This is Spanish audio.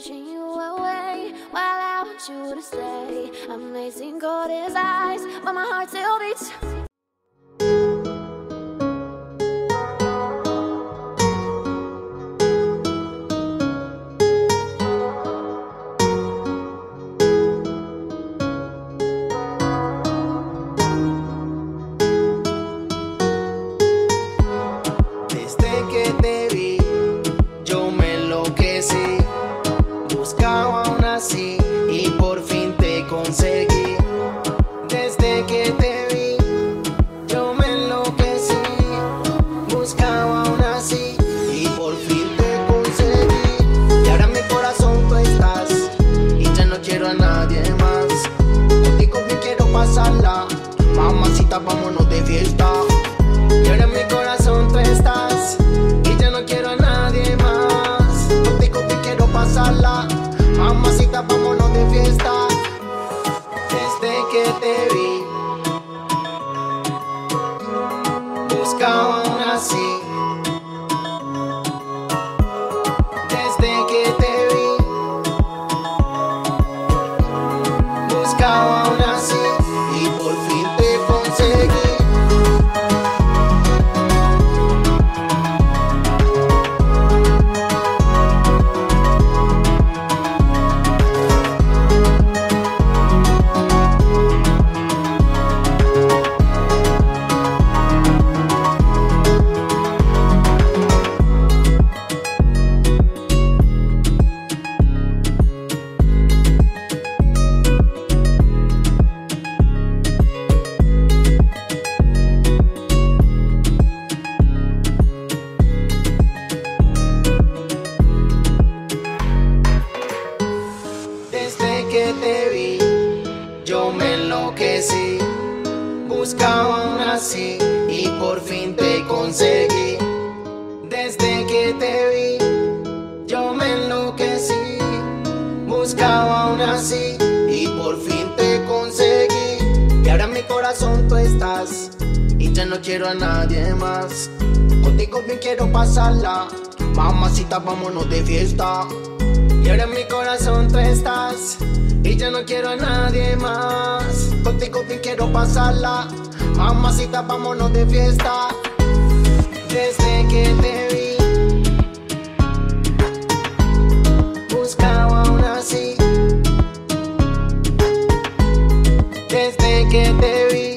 pushing you away while I want you to stay. Amazing cold as ice, but my heart still beats. Que te vi, yo me enloquecí. Buscaba aún así y por fin te conseguí. Y ahora en mi corazón tú estás y ya no quiero a nadie más. Contigo me quiero pasarla, mamacita, vámonos de fiesta. Y ahora en mi corazón tú estás Y ya no quiero a nadie más Contigo me quiero pasarla Mamacita, Buscaba aún así yo me enloquecí. Buscaba aún así y por fin te conseguí. Desde que te vi, yo me enloquecí. Buscaba aún así y por fin te conseguí. Y ahora en mi corazón tú estás y ya no quiero a nadie más. Contigo bien quiero pasarla. Mamacita, vámonos de fiesta. Y ahora en mi corazón tú estás Y ya no quiero a nadie más. Contigo bien quiero pasarla. Mamacita, vámonos de fiesta. Desde que te vi Buscaba aún así. Desde que te vi